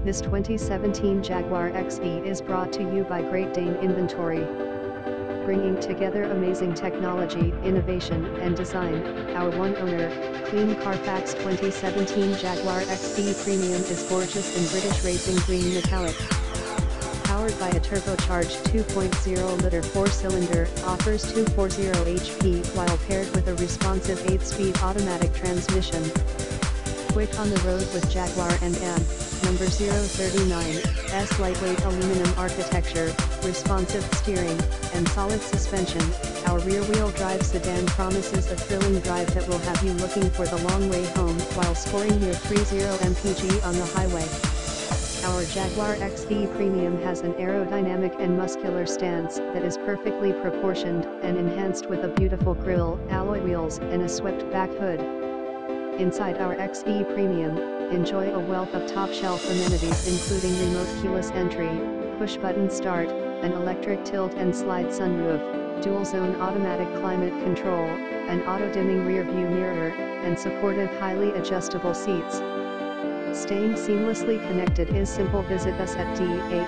This 2017 Jaguar XE is brought to you by Great Dane Inventory. Bringing together amazing technology, innovation, and design, our one owner, Clean Carfax 2017 Jaguar XE Premium is gorgeous in British Racing Green Metallic. Powered by a turbocharged 2.0-liter four-cylinder, offers 240 HP while paired with a responsive 8-speed automatic transmission. Quick on the road with Jaguar and Am, number 039, S lightweight aluminum architecture, responsive steering, and solid suspension, our rear-wheel drive sedan promises a thrilling drive that will have you looking for the long way home while scoring near 30 mpg on the highway. Our Jaguar XE Premium has an aerodynamic and muscular stance that is perfectly proportioned and enhanced with a beautiful grille, alloy wheels and a swept back hood. Inside our XE Premium, enjoy a wealth of top-shelf amenities including remote keyless entry, push-button start, an electric tilt and slide sunroof, dual-zone automatic climate control, an auto-dimming rear-view mirror, and supportive highly adjustable seats. Staying seamlessly connected is simple visit us at DA